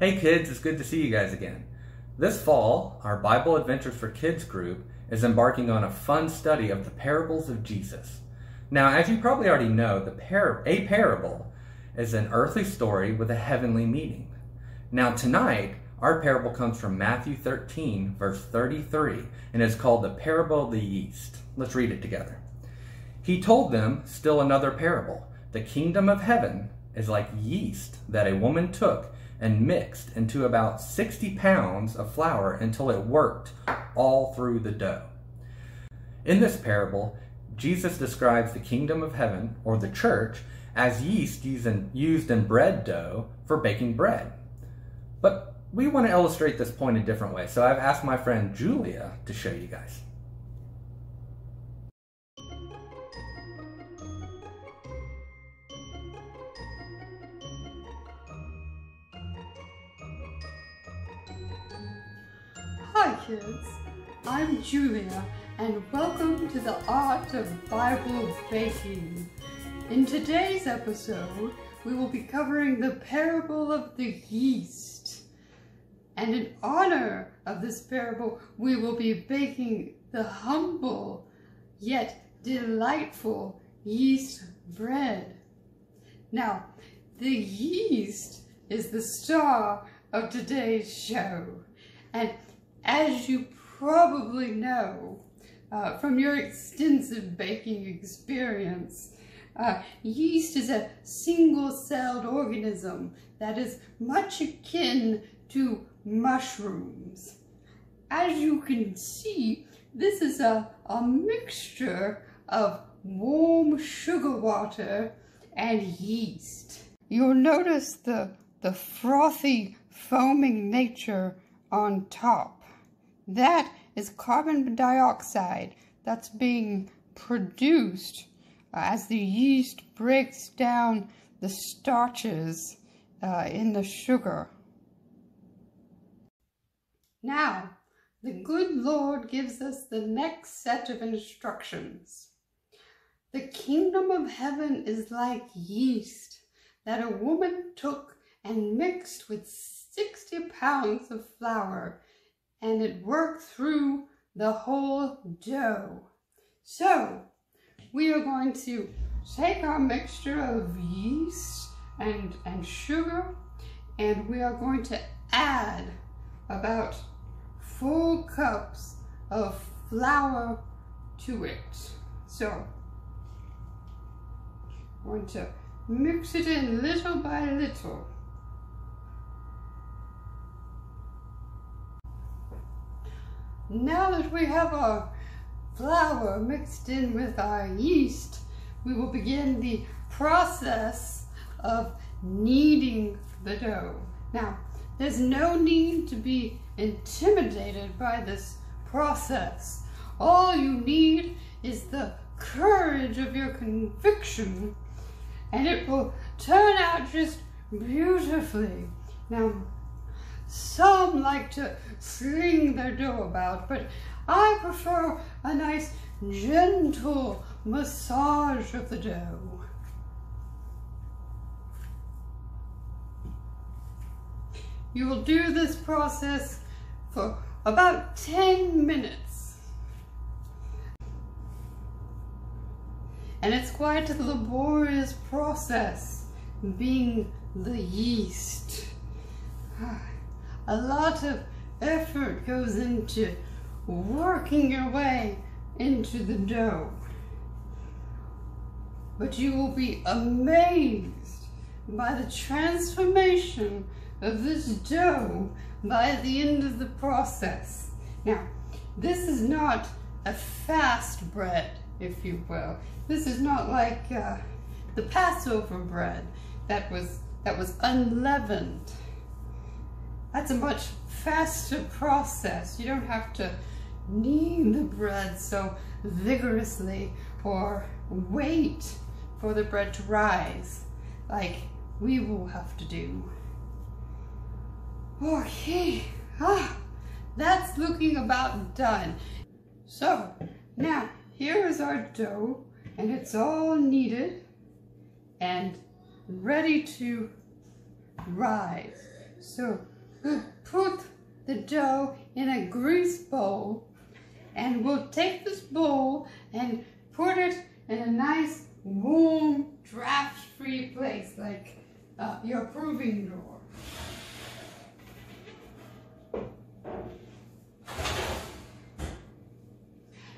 Hey kids, it's good to see you guys again. This fall, our Bible Adventures for Kids group is embarking on a fun study of the parables of Jesus. Now, as you probably already know, the par- a parable is an earthly story with a heavenly meaning. Now, tonight, our parable comes from Matthew 13, verse 33, and is called the parable of the yeast. Let's read it together. He told them still another parable. The kingdom of heaven is like yeast that a woman took and mixed into about 60 pounds of flour until it worked all through the dough. In this parable, Jesus describes the kingdom of heaven, or the church, as yeast used in bread dough for baking bread. But we want to illustrate this point a different way, so I've asked my friend Julia to show you guys. Kids, I'm Julia and welcome to the Art of Bible Baking. In today's episode, we will be covering the parable of the yeast. And in honor of this parable, we will be baking the humble yet delightful yeast bread. Now, the yeast is the star of today's show. And as you probably know uh, from your extensive baking experience, uh, yeast is a single-celled organism that is much akin to mushrooms. As you can see, this is a, a mixture of warm sugar water and yeast. You'll notice the, the frothy, foaming nature on top. That is carbon dioxide that's being produced as the yeast breaks down the starches uh, in the sugar. Now, the good Lord gives us the next set of instructions. The kingdom of heaven is like yeast that a woman took and mixed with 60 pounds of flour and it worked through the whole dough. So we are going to take our mixture of yeast and, and sugar and we are going to add about four cups of flour to it. So I'm going to mix it in little by little. Now that we have our flour mixed in with our yeast, we will begin the process of kneading the dough. Now, there's no need to be intimidated by this process. All you need is the courage of your conviction and it will turn out just beautifully. Now, some like to sling their dough about, but I prefer a nice gentle massage of the dough. You will do this process for about 10 minutes. And it's quite a laborious process, being the yeast ah. A lot of effort goes into working your way into the dough. But you will be amazed by the transformation of this dough by the end of the process. Now, this is not a fast bread, if you will. This is not like uh, the Passover bread that was that was unleavened. That's a much faster process. You don't have to knead the bread so vigorously or wait for the bread to rise like we will have to do. Okay, ah, that's looking about done. So now here is our dough and it's all kneaded and ready to rise. So put the dough in a grease bowl and we'll take this bowl and put it in a nice warm draft-free place like uh, your proving drawer.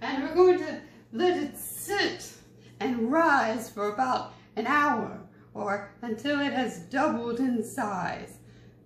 And we're going to let it sit and rise for about an hour or until it has doubled in size.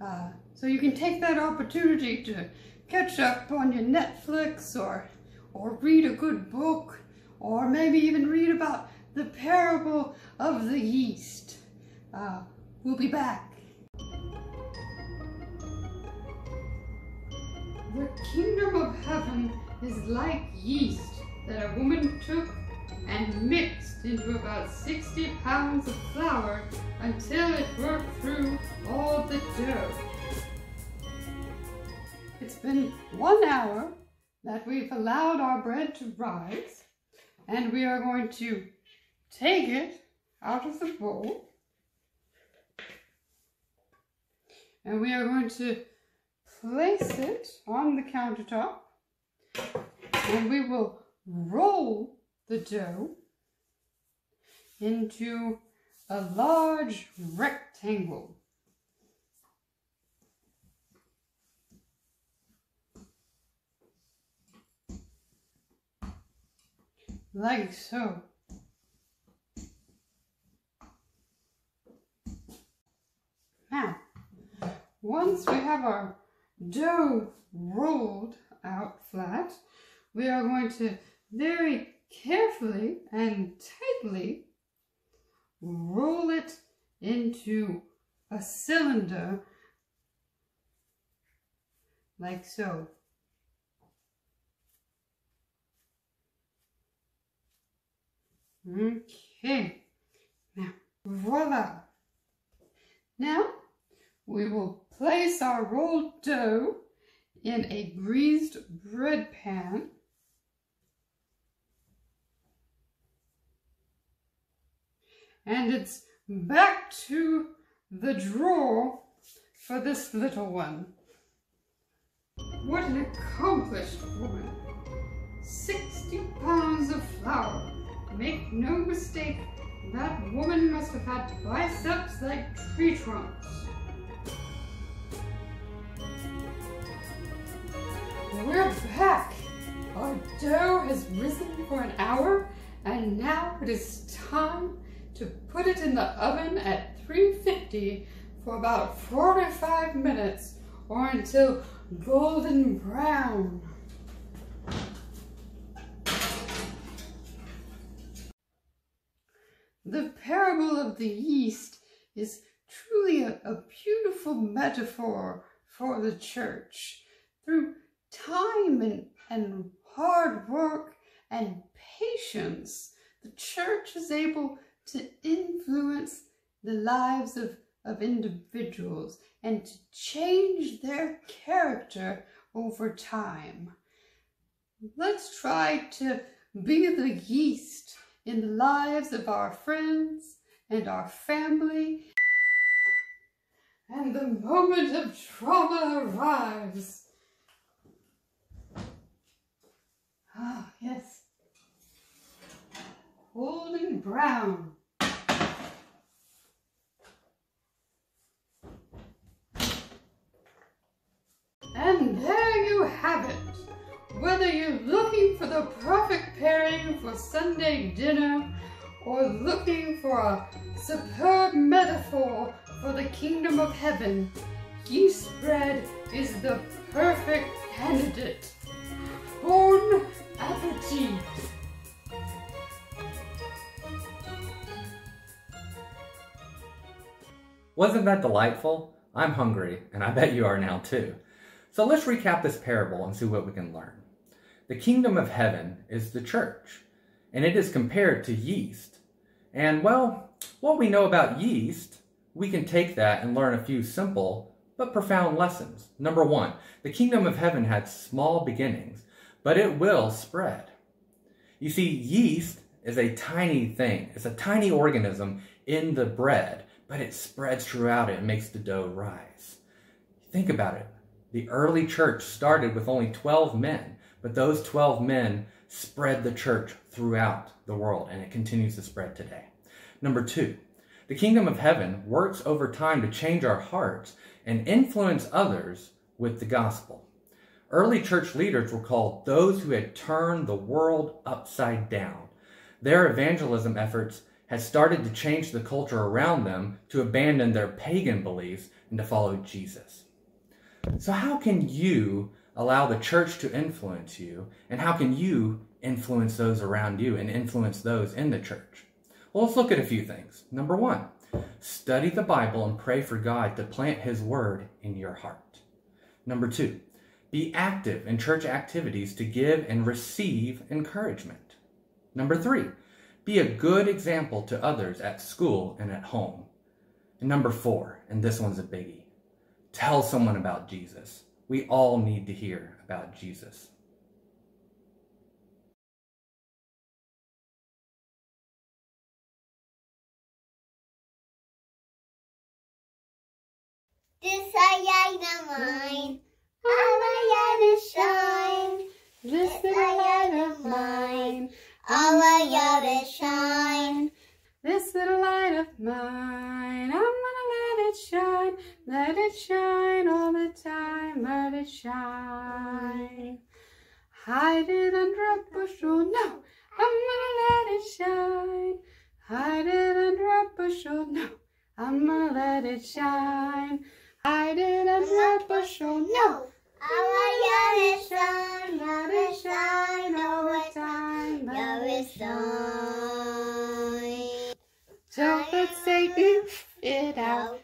Uh, so you can take that opportunity to catch up on your Netflix or, or read a good book or maybe even read about the parable of the yeast. Uh, we'll be back. The kingdom of heaven is like yeast that a woman took and mixed into about 60 pounds of flour until it worked through all the dough. It's been one hour that we've allowed our bread to rise and we are going to take it out of the bowl and we are going to place it on the countertop and we will roll the dough into a large rectangle. Like so. Now, once we have our dough rolled out flat, we are going to very carefully and tightly roll it into a cylinder like so. Okay, now voila. Now we will place our rolled dough in a greased bread pan and it's back to the drawer for this little one. What an accomplished woman. 60 pounds of flour. Make no mistake, that woman must have had biceps like tree trunks. We're back! Our dough has risen for an hour and now it is time to put it in the oven at 350 for about 45 minutes or until golden brown. The parable of the yeast is truly a, a beautiful metaphor for the church. Through time and, and hard work and patience, the church is able to influence the lives of, of individuals and to change their character over time. Let's try to be the yeast in the lives of our friends and our family. And the moment of trauma arrives. Ah, yes. Golden brown. And there you have it. Whether you're looking for the perfect pairing for Sunday dinner or looking for a superb metaphor for the kingdom of heaven, yeast bread is the perfect candidate. Bon appetit! Wasn't that delightful? I'm hungry, and I bet you are now too. So let's recap this parable and see what we can learn. The kingdom of heaven is the church, and it is compared to yeast. And well, what we know about yeast, we can take that and learn a few simple but profound lessons. Number one, the kingdom of heaven had small beginnings, but it will spread. You see, yeast is a tiny thing. It's a tiny organism in the bread, but it spreads throughout it and makes the dough rise. Think about it. The early church started with only 12 men, but those 12 men spread the church throughout the world, and it continues to spread today. Number two, the kingdom of heaven works over time to change our hearts and influence others with the gospel. Early church leaders were called those who had turned the world upside down. Their evangelism efforts had started to change the culture around them to abandon their pagan beliefs and to follow Jesus. So, how can you allow the church to influence you, and how can you influence those around you and influence those in the church? Well, let's look at a few things. Number one, study the Bible and pray for God to plant His Word in your heart. Number two, be active in church activities to give and receive encouragement. Number three, be a good example to others at school and at home. And number four, and this one's a biggie, tell someone about Jesus. We all need to hear about Jesus. This I am mine. Our light is shine. This light of mine. Our let it shine. Hide it under a bushel, no, I'm gonna let it shine. Hide it under a bushel, no, I'm gonna let it shine. Hide it under a bushel, no, Our light is shine. let it shine the time, let it shine. Don't let Satan fit out.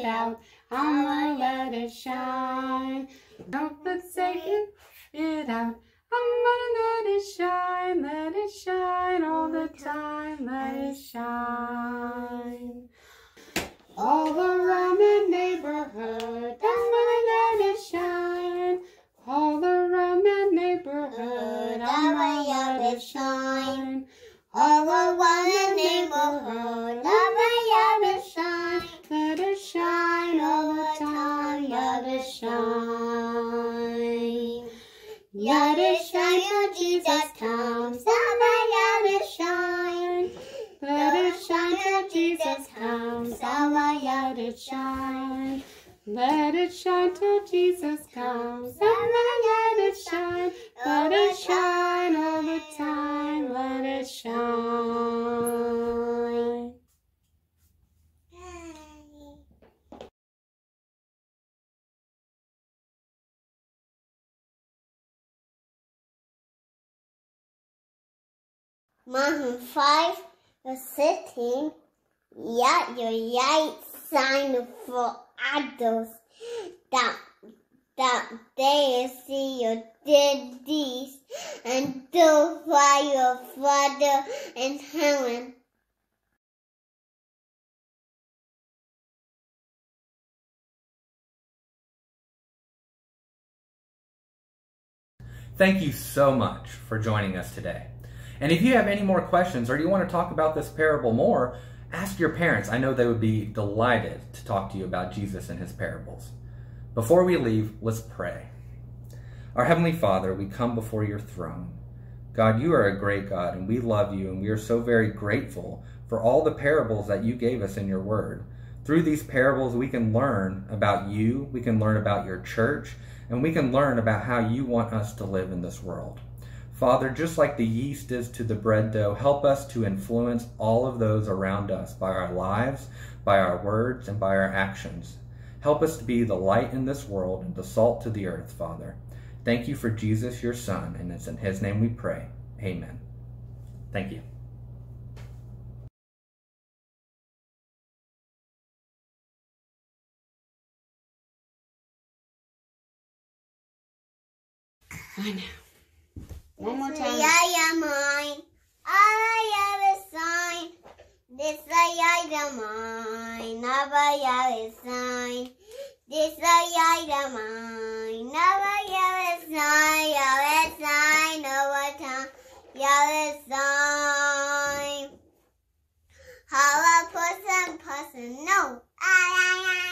Fit out. I'm gonna let it shine. Don't let Satan it out. I'm gonna let it shine. Let it shine all the time. Let it shine. Till Jesus comes. Gonna let it shine. Let it shine till Jesus comes. Gonna let it shine. Let it shine all the time. Let it shine. Is sitting your right sign for others that that they see your deeds and do for your Father in heaven. Thank you so much for joining us today. And if you have any more questions or you want to talk about this parable more, ask your parents. I know they would be delighted to talk to you about Jesus and his parables. Before we leave, let's pray. Our Heavenly Father, we come before your throne. God, you are a great God, and we love you, and we are so very grateful for all the parables that you gave us in your word. Through these parables, we can learn about you, we can learn about your church, and we can learn about how you want us to live in this world. Father, just like the yeast is to the bread dough, help us to influence all of those around us by our lives, by our words, and by our actions. Help us to be the light in this world and the salt to the earth, Father. Thank you for Jesus, your Son, and it's in his name we pray. Amen. Thank you. I know. One more time. I am mine. I am a sign. This I am mine. Never am a sign. This I am mine. Never am a sign. Am a sign over time. Am a sign. How a person doesn't know. Ah, ah, ah.